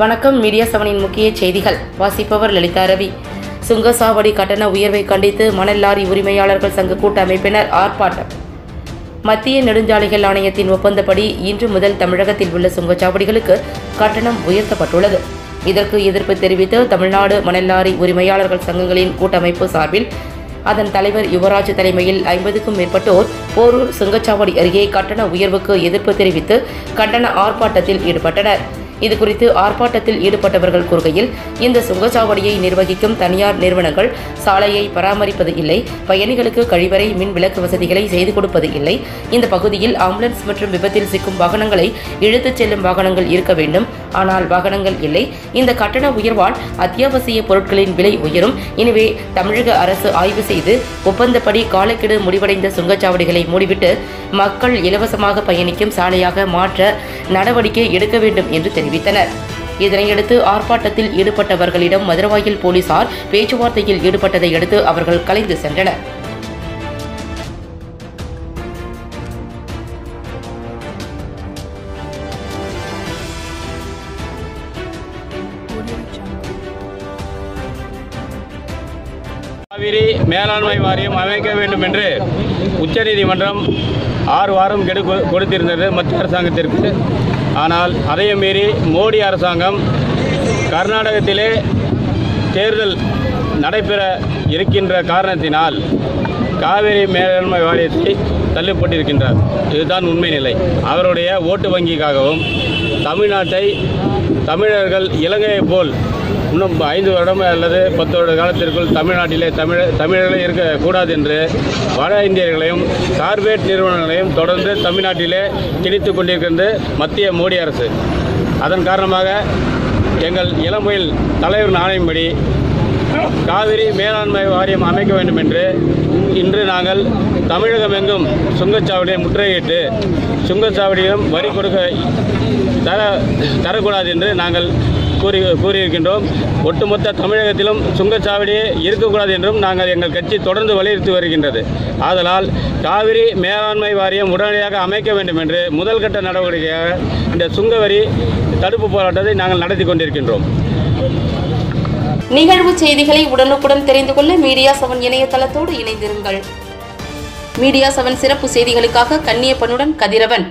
வணக்கம். மீடியா செவனின் முக்கிய செய்திகள். வாசிப்பவர் லலிதா ரவி. சுங்கசாவடி கட்டண உயர்வை கண்டித்து மணல் லாரி உரிமையாளர்கள் சங்க கூட்டமைப்பினர் ஆர்ப்பாட்டம். மத்திய நெடுஞ்சாலைகள் ஆணையத்தின் ஒப்பந்தப்படி இன்று முதல் தமிழகத்தில் உள்ள சுங்கச்சாவடிகளுக்கு கட்டணம் உயர்த்தப்பட்டுள்ளது. இதற்கு எதிர்ப்பு தெரிவித்து தமிழ்நாடு மணல் லாரி உரிமையாளர்கள் சங்கங்களின் கூட்டமைப்பு சார்பில் அதன் தலைவர் யுவராஜ் தலைமையில் ஐம்பதுக்கும் மேற்பட்டோர் போரூர் சுங்கச்சாவடி அருகே கட்டண உயர்வுக்கு எதிர்ப்பு தெரிவித்து கட்டண ஆர்ப்பாட்டத்தில் ஈடுபட்டனர். இது குறித்து ஆர்ப்பாட்டத்தில் ஈடுபட்டவர்கள் கூறுகையில் இந்த சுங்கச்சாவடியை நிர்வகிக்கும் தனியார் நிறுவனங்கள் சாலையை பராமரிப்பது இல்லை பயணிகளுக்கு கழிவறை மின் விளக்கு வசதிகளை செய்து கொடுப்பது இல்லை. இந்த பகுதியில் ஆம்புலன்ஸ் மற்றும் விபத்தில் சிக்கும் வாகனங்களை இழுத்துச் செல்லும் வாகனங்கள் இருக்க வேண்டும். ஆனால் வாகனங்கள் இல்லை. இந்த கட்டண உயர்வால் அத்தியாவசிய பொருட்களின் விலை உயரும். எனவே தமிழக அரசு ஆய்வு செய்து ஒப்பந்தப்படி காலக்கெடு முடிவடைந்த சுங்கச்சாவடிகளை மூடிவிட்டு மக்கள் இலவசமாக பயணிக்கும் சாலையாக மாற்ற நடவடிக்கை எடுக்க வேண்டும் என்று தெரிவித்தனர். இதனையடுத்து ஆர்ப்பாட்டத்தில் ஈடுபட்டவர்களிடம் மதுரவாயில் போலீசார் பேச்சுவார்த்தையில் ஈடுபட்டதை அடுத்து அவர்கள் கலைந்து சென்றனர். காவிரி மேலாண்மை வாரியம் அமைக்க வேண்டும் என்று உச்சநீதிமன்றம் ஆறு வாரம் கெடு கொடுத்திருந்தது மத்திய அரசாங்கத்திற்கு. ஆனால் அதையும் மீறி மோடி அரசாங்கம் கர்நாடகத்திலே தேர்தல் நடைபெற இருக்கின்ற காரணத்தினால் காவிரி மேலாண்மை வாரியத்தை தள்ளிப்பட்டிருக்கின்றார். இதுதான் உண்மை நிலை. அவருடைய ஓட்டு வங்கிக்காகவும் தமிழ்நாட்டை தமிழர்கள் இலங்கையைப் போல் இன்னும் ஐந்து வருடம் அல்லது பத்து வருட காலத்திற்குள் தமிழ்நாட்டிலே தமிழ தமிழர்களே இருக்கக்கூடாது என்று வட இந்தியர்களையும் கார்பரேட் நிறுவனங்களையும் தொடர்ந்து தமிழ்நாட்டிலே திணித்து கொண்டிருக்கின்றது மத்திய மோடி அரசு. அதன் காரணமாக எங்கள் இளம்புயல் தலைவர் நாணயம்படி காவிரி மேலாண்மை வாரியம் அமைக்க வேண்டும் என்று இன்று நாங்கள் தமிழகம் எங்கும் சுங்கச்சாவடியை முற்றுகையிட்டு சுங்கச்சாவடியிலும் வரி கொடுக்க தர தரக்கூடாது என்று நாங்கள் கூறி கூறியிருக்கின்றோம். ஒட்டுமொத்த தமிழகத்திலும் சுங்கச்சாவடியே இருக்கக்கூடாது என்றும் நாங்கள் எங்கள் கட்சி தொடர்ந்து வலியுறுத்தி வருகின்றது. ஆதலால் காவிரி மேலாண்மை வாரியம் உடனடியாக அமைக்க வேண்டும் என்று முதல்கட்ட நடவடிக்கையாக இந்த சுங்கவரி தடுப்பு போராட்டத்தை நாங்கள் நடத்தி கொண்டிருக்கின்றோம். நிகழ்வு செய்திகளை உடனுக்குடன் தெரிந்து கொள்ள மீடியா செவன் இணையதளத்தோடு இணைந்திருங்கள். மீடியா செவன் சிறப்பு செய்திகளுக்காக கன்னியப்பனுடன் கதிரவன்.